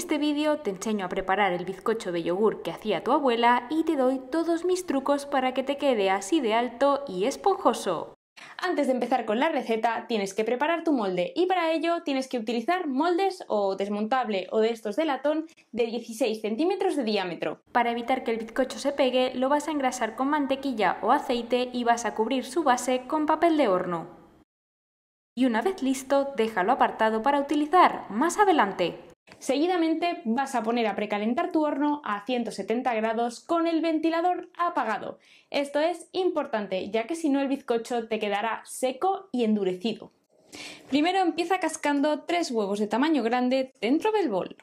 este vídeo te enseño a preparar el bizcocho de yogur que hacía tu abuela y te doy todos mis trucos para que te quede así de alto y esponjoso. Antes de empezar con la receta tienes que preparar tu molde y para ello tienes que utilizar moldes o desmontable o de estos de latón de 16 centímetros de diámetro. Para evitar que el bizcocho se pegue lo vas a engrasar con mantequilla o aceite y vas a cubrir su base con papel de horno. Y una vez listo déjalo apartado para utilizar más adelante. Seguidamente vas a poner a precalentar tu horno a 170 grados con el ventilador apagado. Esto es importante ya que si no el bizcocho te quedará seco y endurecido. Primero empieza cascando tres huevos de tamaño grande dentro del bol.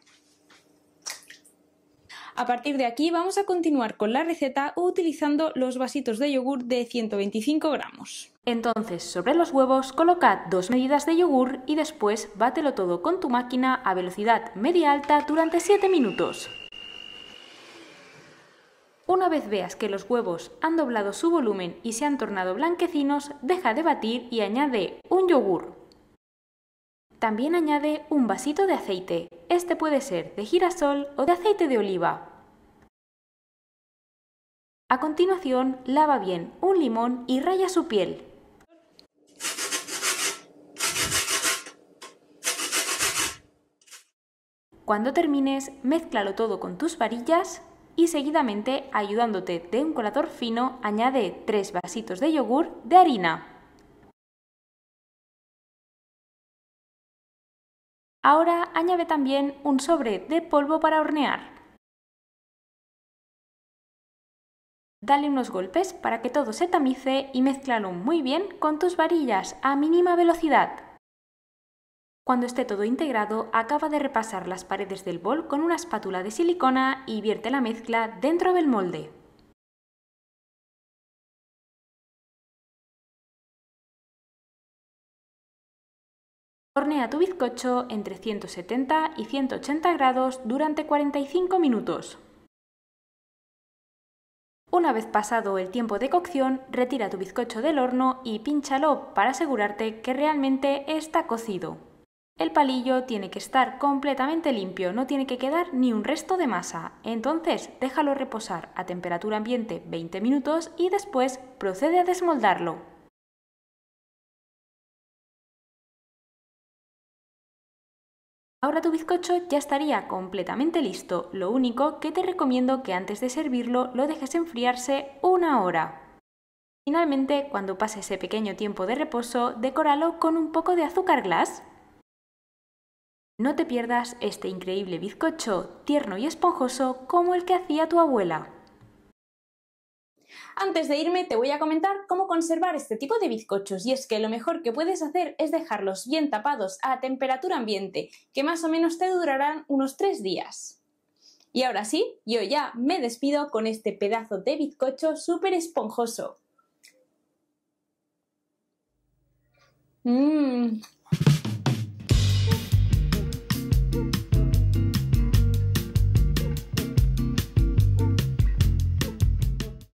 A partir de aquí vamos a continuar con la receta utilizando los vasitos de yogur de 125 gramos. Entonces, sobre los huevos coloca dos medidas de yogur y después bátelo todo con tu máquina a velocidad media-alta durante 7 minutos. Una vez veas que los huevos han doblado su volumen y se han tornado blanquecinos, deja de batir y añade un yogur. También añade un vasito de aceite. Este puede ser de girasol o de aceite de oliva. A continuación, lava bien un limón y raya su piel. Cuando termines, mézclalo todo con tus varillas y seguidamente, ayudándote de un colador fino, añade 3 vasitos de yogur de harina. Ahora añade también un sobre de polvo para hornear. Dale unos golpes para que todo se tamice y mezclalo muy bien con tus varillas a mínima velocidad. Cuando esté todo integrado, acaba de repasar las paredes del bol con una espátula de silicona y vierte la mezcla dentro del molde. Hornea tu bizcocho entre 170 y 180 grados durante 45 minutos. Una vez pasado el tiempo de cocción, retira tu bizcocho del horno y pínchalo para asegurarte que realmente está cocido. El palillo tiene que estar completamente limpio, no tiene que quedar ni un resto de masa. Entonces déjalo reposar a temperatura ambiente 20 minutos y después procede a desmoldarlo. Ahora tu bizcocho ya estaría completamente listo, lo único que te recomiendo que antes de servirlo lo dejes enfriarse una hora. Finalmente, cuando pase ese pequeño tiempo de reposo, decóralo con un poco de azúcar glass. No te pierdas este increíble bizcocho tierno y esponjoso como el que hacía tu abuela. Antes de irme te voy a comentar cómo conservar este tipo de bizcochos y es que lo mejor que puedes hacer es dejarlos bien tapados a temperatura ambiente, que más o menos te durarán unos 3 días. Y ahora sí, yo ya me despido con este pedazo de bizcocho súper esponjoso. Mmm,